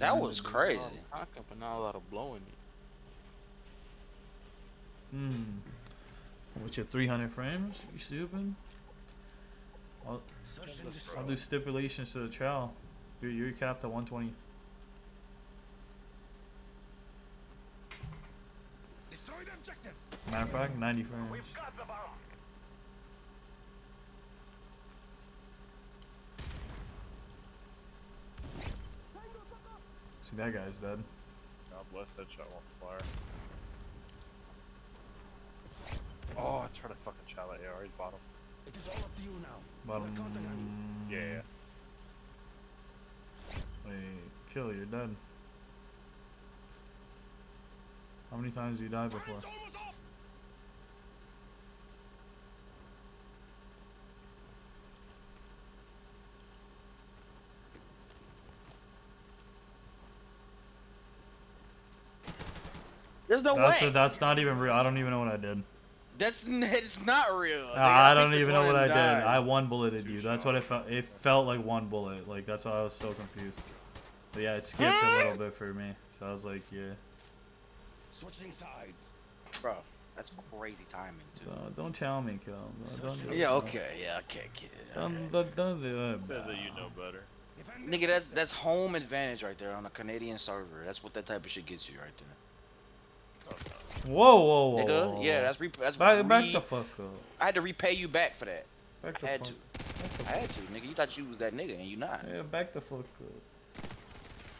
That was crazy. Talking, but not a lot of blowing. Hmm. What's your 300 frames? You stupid? I'll, I'll do stipulations to the chow. You're, you're capped at 120. Destroy the objective. Matter of fact, 90 frames. got the bomb. See, that guy's dead. God bless that shot won't fire. Oh, I tried to fucking shot that AR. He's bottom. It is all up to you now. Bottom. We're counting on you. Yeah. Wait, kill, you're dead. How many times have you died before? There's no That's, way. that's not even real. I don't even know what I did. That's n- it's not real. Like, I don't even know what I and did. died. I one bulleted Two you. That's what it felt. It felt like one bullet. Like that's why I was so confused. But yeah, it skipped a little bit for me. So I was like, yeah. Switching sides. bro. That's crazy timing too. Uh, don't tell me, kill. Don't do Yeah, that. okay, yeah, okay, kid. Don't, don't, don't do that. Said that you know better. Nigga, that's that's home advantage right there on a Canadian server. That's what that type of shit gets you right there. Whoa, whoa, whoa. Nigga, whoa, yeah, that's re- that's Back, back the fuck up. I had to repay you back for that. Back I had fuck. to. Back the I had to, nigga. You thought you was that nigga, and you not. Yeah, back the fuck up.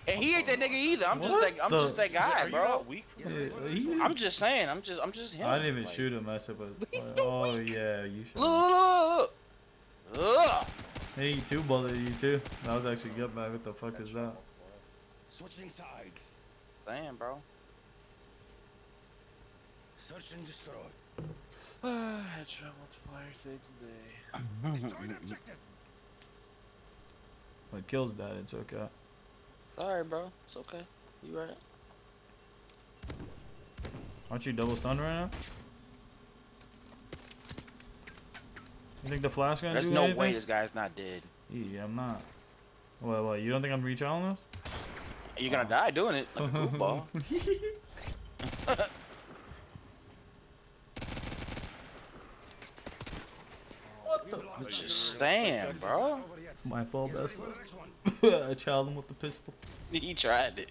And he ain't that nigga either. I'm just like I'm the- just that guy, Are bro. weak Yeah, I'm just saying. I'm just I'm just him. I didn't even Like, shoot him. I said, but He's like, still oh weak. yeah, you should. Look, look, look. Hey, you too, bullet. You too. That was actually good, man. What the fuck is that? Switching sides. Damn, bro. Search and destroy. Ah, Headshot multiplier saves the day. Destroy the objective. When kills that, it's okay. Alright, bro. It's okay. You right. Aren't you double stunned right now? You think the flash gonna There's do no anything? way this guy's not dead. Yeah, I'm not. What, what, you don't think I'm rechalling this? You're gonna die doing it like a goofball. We've lost Just saying, bro. not over yet. It's my fault, Get that's for the next one. I challenged him with the pistol. He tried it.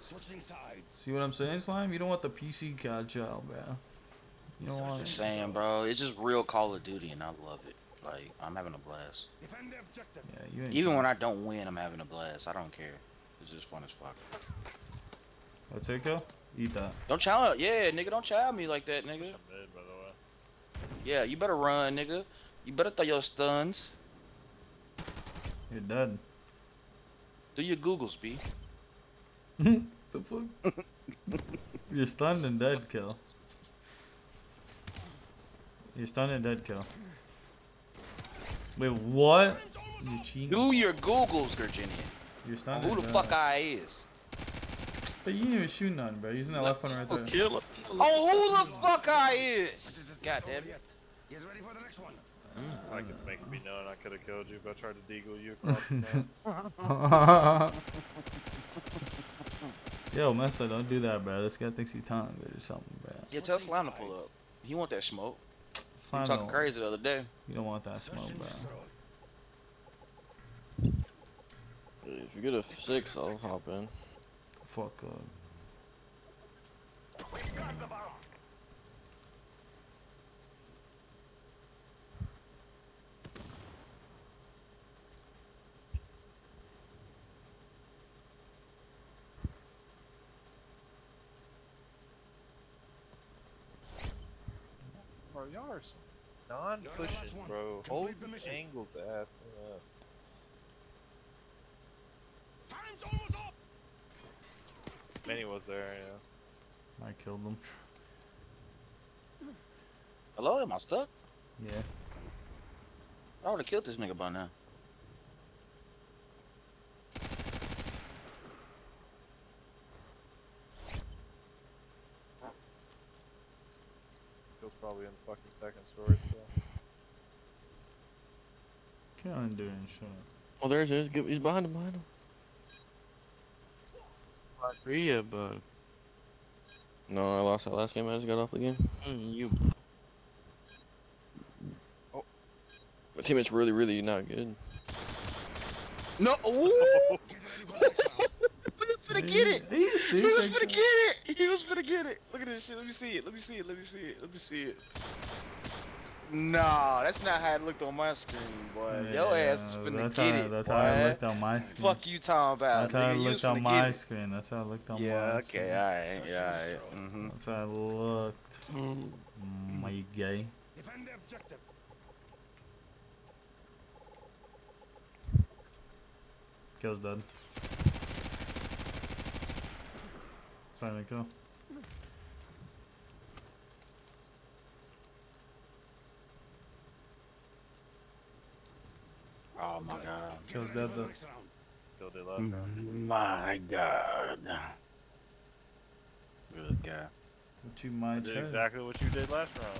Switching sides. See what I'm saying, Slime? You don't want the PC card child, man. You don't want Just it. saying, bro. It's just real Call of Duty, and I love it. Like I'm having a blast. Defend the objective. Yeah, you ain't Even trying- when I don't win, I'm having a blast. I don't care. It's just fun as fuck. That's it, kill? Eat that. Don't child, yeah, nigga. Don't child me like that, nigga. Mid, by the way. Yeah, you better run, nigga. You better throw your stuns. You're dead. Do your Googles, B. the fuck? You're stunned and dead, kill. You're stunned and dead, kill. Wait, what? You cheating? Do your Googles, Virginia. You're On stunned who the dead. fuck I is? But you didn't even shoot none, bro. Using that left corner right there. Kill him. Oh, who the fuck I is? But this is God not damn over it. yet. Get ready for the next one. I could make me known I could have killed you if I tried to deagle you across the map. Yo, Mesa, don't do that, bro. This guy thinks he's talented or something, bro. Yeah, tell Slime to pull up. He want that smoke. Slime was talking don't- crazy the other day. You don't want that smoke, bro. If you get a six, I'll hop in. Fuck up. We've got the bomb. Bro, y'all are some non-pushing, bro. Hold the the angles ass up. Time's almost up. Manny was there, yeah. I killed them. Hello, am I stuck? Yeah. I would have killed this nigga by now. Feels probably probably in the fucking second story still. Can't do it. Shut up. Oh, there's his. Get- He's behind him. Behind him. Korea, but No, I lost that last game. I just got off the game. mm, you My teammate's really, really not good. no. Ooh, Get ready for the next round. he was finna get it. He He was gonna get it. He was gonna get it. Look at this shit. Let me see it. Let me see it. Let me see it. Let me see it. Nah, that's not how it looked on my screen, boy. Your ass is Yeah, finna that's get how, it, That's boy. how it looked on my screen. Fuck you talking about. That's how it nigga. You looked on my screen. That's how it looked on Yeah, my okay, screen. alright, yeah, alright. Mm-hmm. That's how it looked. Mm. My gay. Defend the objective. Kill's dead. Silent kill. Oh my god. Get Kill's ready dead for the though. next round. Still last round. My god. Good guy. What you might Did say. exactly what you did last round.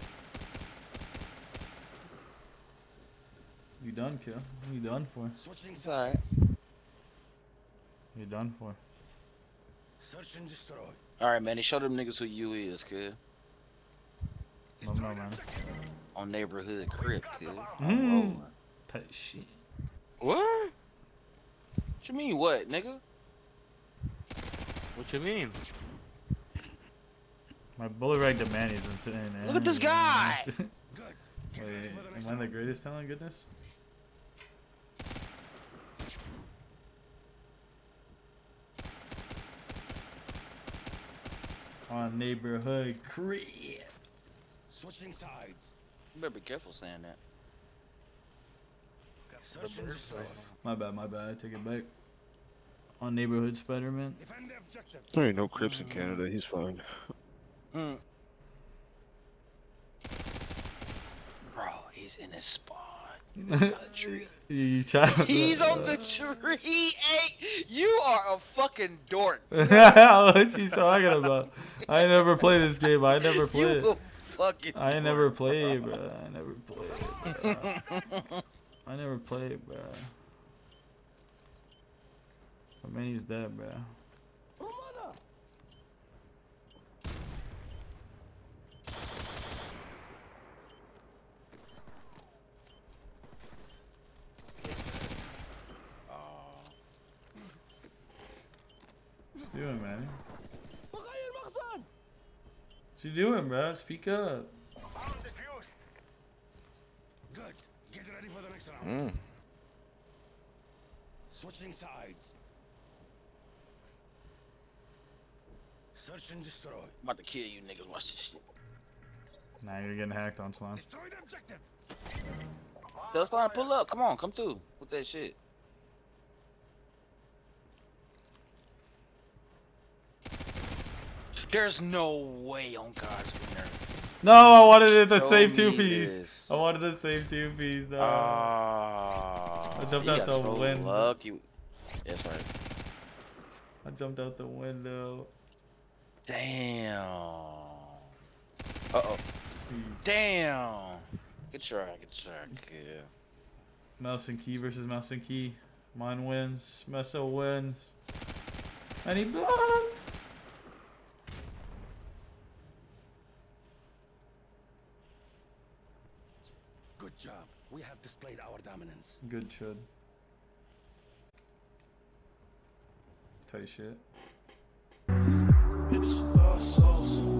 You done, kill. You done for. Switching alright. sides. You done for. Search and destroy. Alright, man. They show them niggas who you is, kid. No, no, man. On neighborhood Crip, kid. Mm. Tight shit. What? What you mean, what, nigga? What you mean? My bullet rag to man is insane. Man. Look at this guy! Good. Get Wait, ready the am I the greatest talent? Goodness. On neighborhood Crip. Switching sides. You better be careful saying that. Search. My bad, my bad. I take it back. On neighborhood Spider-Man. Defend the objective. There ain't no Crips in Canada. He's fine. Hmm. Bro, he's in his spawn. a tree. You try- He's on the tree. Hey, you are a fucking dork. what you talking about? I never played this game. I never played. You it. a fucking. I never played, bro. I never played. bro. I never played, bro. Man is that, bro? What you doing, man? What you doing, bro? Speak up. Bomb defused. Good. Get ready for the next round. Mm. Switching sides. Search and destroy. I'm about to kill you niggas. Watch this shit. Nah, you're getting hacked on slime. Destroy the objective. Let's pull up. Come on, come through with that shit. There's no way on God's winner. No, I wanted it to Show save two piece. this. I wanted to save two piece, though. Ah, I jumped out the so window. Lucky. That's right. I jumped out the window. Damn. Uh oh. Jeez. Damn. Good try. Good try. Yeah. Mouse and key versus mouse and key. Mine wins. Meso wins. And he blown. Job. We have displayed our dominance. Good should. Tight shit. It's lost souls